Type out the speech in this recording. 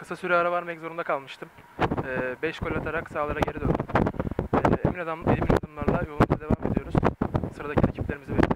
kısa süre ara vermek zorunda kalmıştım. Ee, 5 gol atarak sahalara geri döndüm. Ee, emin, adam, emin adımlarla yolumuza devam ediyoruz. Sıradaki rakiplerimizi bekliyoruz.